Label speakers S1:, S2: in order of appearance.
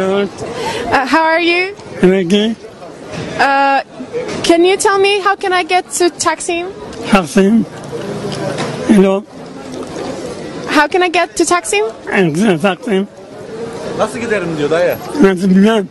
S1: Uh, how are you?
S2: Ricky,
S1: Uh, can you tell me how can I get to Taksim?
S2: Taksim. Hello,
S1: How can I get to Taksim?
S2: Uh, Taksim.
S3: Nasıl giderim diyor dayı.
S2: Nasıl bilmem.